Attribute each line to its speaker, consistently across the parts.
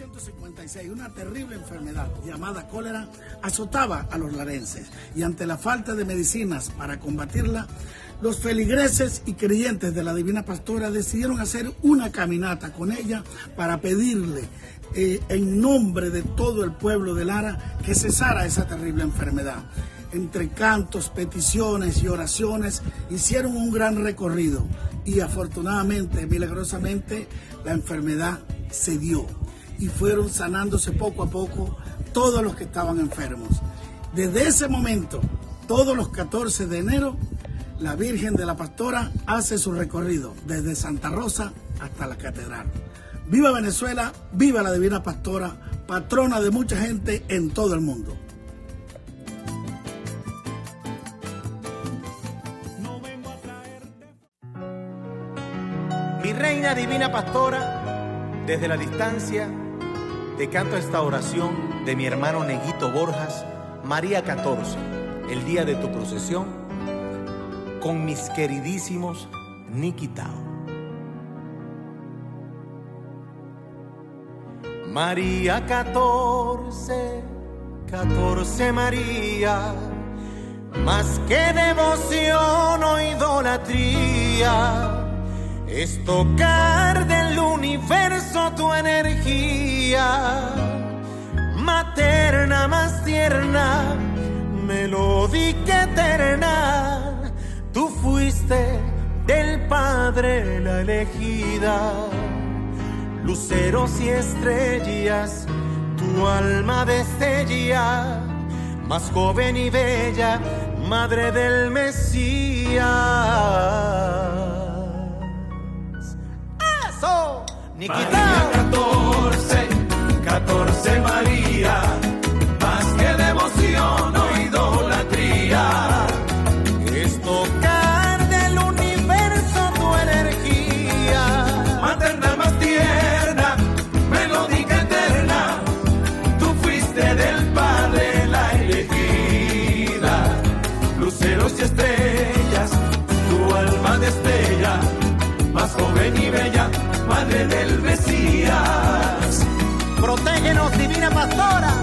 Speaker 1: 1956, una terrible enfermedad llamada cólera azotaba a los larenses. Y ante la falta de medicinas para combatirla, los feligreses y creyentes de la Divina Pastora decidieron hacer una caminata con ella para pedirle eh, en nombre de todo el pueblo de Lara que cesara esa terrible enfermedad. Entre cantos, peticiones y oraciones hicieron un gran recorrido. Y afortunadamente, milagrosamente, la enfermedad se dio y fueron sanándose poco a poco todos los que estaban enfermos. Desde ese momento, todos los 14 de enero, la Virgen de la Pastora hace su recorrido desde Santa Rosa hasta la catedral. Viva Venezuela, viva la Divina Pastora, patrona de mucha gente en todo el mundo.
Speaker 2: Mi reina divina pastora, desde la distancia te canto esta oración de mi hermano Neguito Borjas, María 14, el día de tu procesión, con mis queridísimos Nikitao. María 14, 14 María, más que devoción o idolatría es tocar del universo tu energía, materna más tierna, melódica eterna, tú fuiste del Padre la elegida, luceros y estrellas, tu alma destella, más joven y bella, madre del Mesías.
Speaker 3: María 14, 14 María, madre del Mesías.
Speaker 2: Protégenos, divina pastora.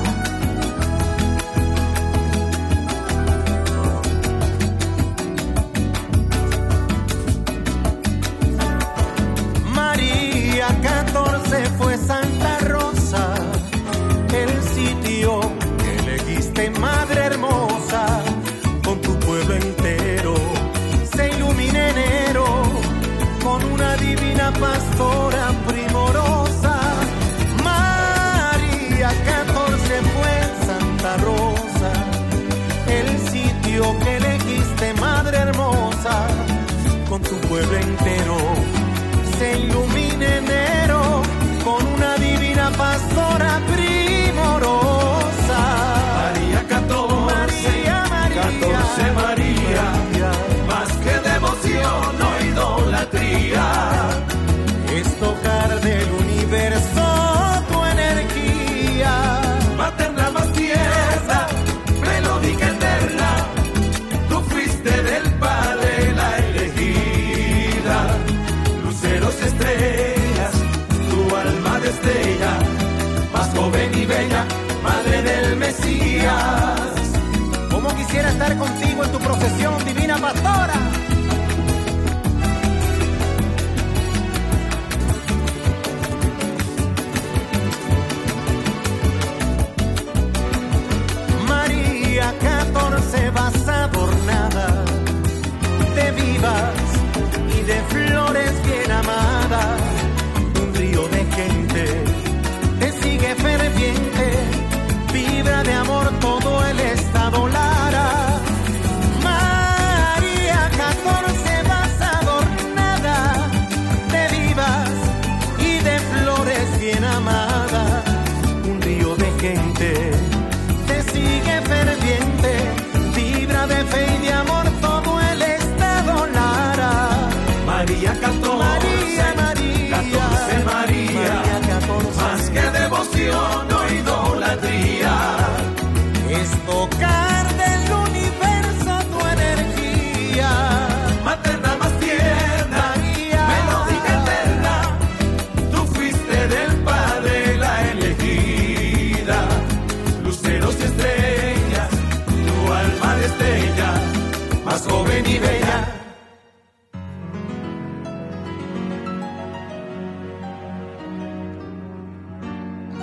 Speaker 2: María 14 fue Santa Rosa, el sitio que elegiste, madre hermosa, entero se ilumina enero con una divina pastora primorosa. María 14,
Speaker 3: María,
Speaker 2: María,
Speaker 3: 14 María,
Speaker 2: quisiera estar contigo en tu profesión, divina pastora. María 14 vas amadas. Un río de gente te sigue ferviente, vibra de fe y de amor todo el estado Lara.
Speaker 3: María 14,
Speaker 2: María, María,
Speaker 3: 14 María,
Speaker 2: María 14.
Speaker 3: más que devoción o idolatría.
Speaker 2: Es tocar del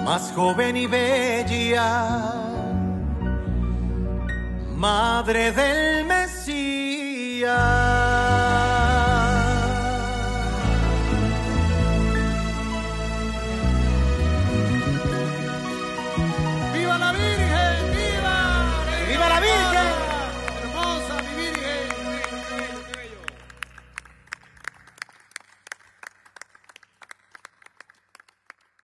Speaker 2: Más joven y bella, madre del Mesías.